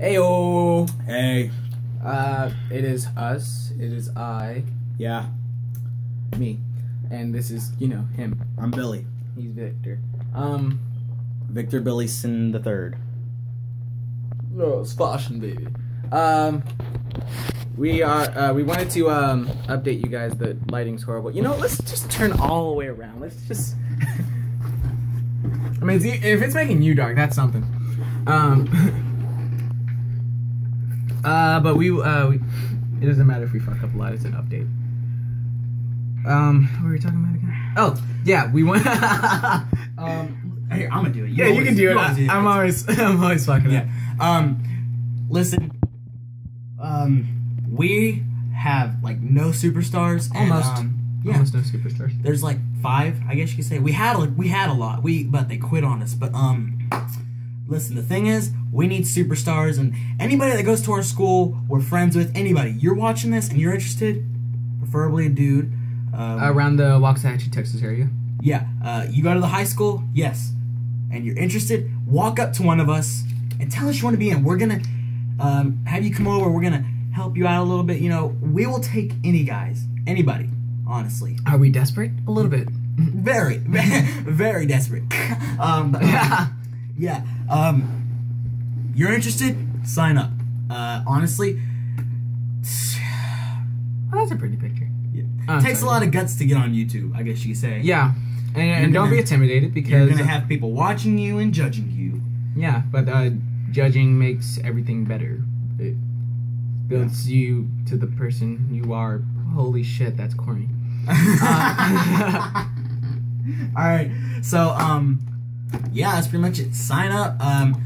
Heyo. Hey. Uh, it is us. It is I, Yeah, me, and this is you know him. I'm Billy. He's Victor. Um, Victor Billyson the third. no, it's fashion, baby. Um, we are. Uh, we wanted to um update you guys. The lighting's horrible. You know, let's just turn all the way around. Let's just. I mean, if it's making you dark, that's something. Um. Uh, but we uh, we, it doesn't matter if we fuck up a lot. It's an update. Um, what were we talking about again? Oh, yeah, we went. Um, here, I'm gonna do it. yeah, you can do it. always I, I'm always, I'm always fucking Yeah. up. Um, listen. Um, we have like no superstars. and, Almost. um, yeah. Almost no superstars. There's like five, I guess you could say. We had like we had a lot. We but they quit on us. But um, listen. The thing is, we need superstars, and anybody that goes to our school, we're friends with. Anybody, you're watching this and you're interested, preferably a dude. Um, Around the Waxahachie, Texas area. Yeah, uh, you go to the high school, yes, and you're interested, walk up to one of us and tell us you want to be in. We're gonna um, have you come over. We're gonna help you out a little bit. You know, we will take any guys, anybody, honestly. Are we desperate? A little bit. Very, very desperate. um, but, yeah. Um, you're interested? Sign up. Uh, honestly, Oh, that's a pretty picture. yeah. Oh, takes sorry. a lot of guts to get on YouTube. I guess you could say. Yeah, and, and don't be intimidated because You're gonna have people watching you and judging you. yeah, but uh, judging makes everything better. It builds you to the person you are. Holy shit, that's corny. Uh, All right. So, um, yeah, that's pretty much it. Sign up. Um,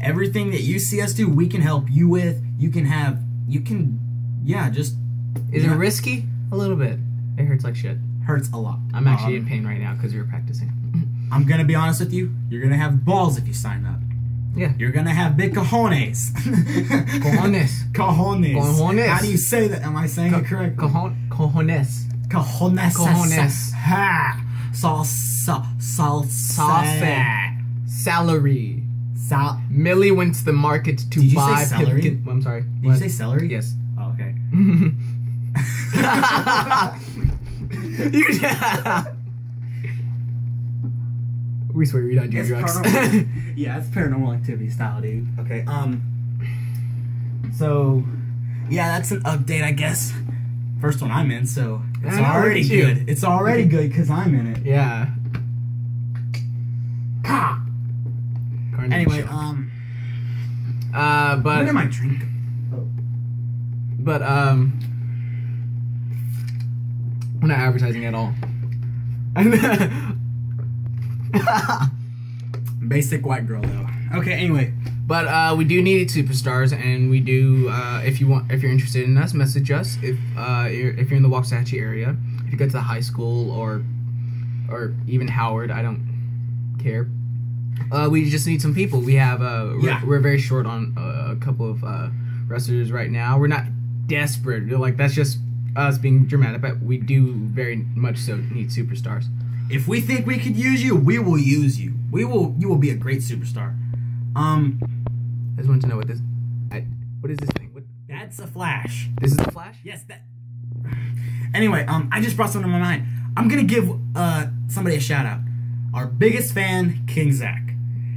everything that you see us do, we can help you with. You can have, you can, yeah, just Is Yeah. it risky? A little bit. It hurts like shit. hurts a lot. I'm actually Um, in pain right now because we were practicing. I'm gonna be honest with you. You're gonna have balls if you sign up. Yeah. You're gonna have big cojones. Cojones. Cojones. Cojones. How do you say that? Am I saying it correct? Cojon- cojones. Cojones. Cojones. Ha. Salsa. Salsa. Salsa. Salary. Sal. Millie went to the market to Did you say buy celery? pumpkin. I'm sorry. Did you say celery? Yes. Oh, okay. You- we swear we don't do It's drugs. yeah, it's paranormal activity style, dude. Okay. Um. So, yeah, that's an update, I guess. First one I'm in, so it's I already look at you. good. It's already good because I'm in it. yeah. Ha! Carnage. Anyway, um, uh, but at my drink. but um, we're not advertising at all. Basic white girl though. Okay. Anyway, But uh, we do need superstars, and we do. Uh, if you want, if you're interested in us, message us. If uh, you're, if you're in the Waxahachie area, if you go to the high school or or even Howard, I don't care. Uh, we just need some people. We have uh, we're, Yeah. we're very short on uh, a couple of uh, wrestlers right now. We're not desperate. Like that's just us being dramatic, but we do very much so need superstars. if we think we could use you, we will use you. We will. You will be a great superstar. Um, I just want to know what this. I, what is this thing? What, that's a flash. this is the Flash. Yes, that. Anyway, um, I just brought something to my mind. I'm gonna give uh somebody a shout out. Our biggest fan, King Zach.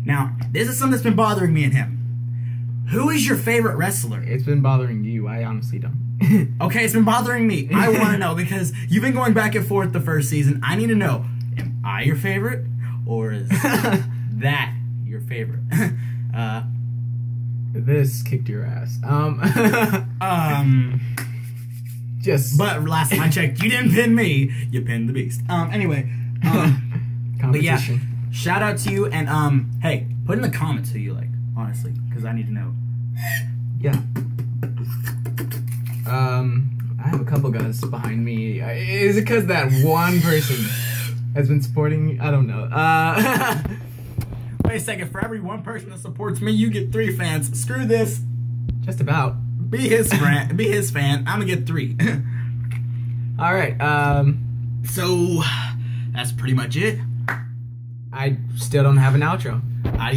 Now, this is something that's been bothering me and him. Who is your favorite wrestler? It's been bothering you. I honestly don't. Okay, it's been bothering me. I want to know because you've been going back and forth the first season. I need to know: Am I your favorite, or is that your favorite? uh, this kicked your ass. Um, um. just But last time I checked, you didn't pin me. You pinned the beast. Um. Anyway. Um. But yeah, competition. shout out to you and um, hey, put in the comments who you like, honestly, because I need to know. Yeah. Um, I have a couple guys behind me. Is it because that one person has been supporting me? I don't know. Uh, Wait a second, for every one person that supports me, you get three fans. Screw this. just about. Be his friend. be his fan. I'm gonna get three. All right. Um, so that's pretty much it. I still don't have an outro. Adios.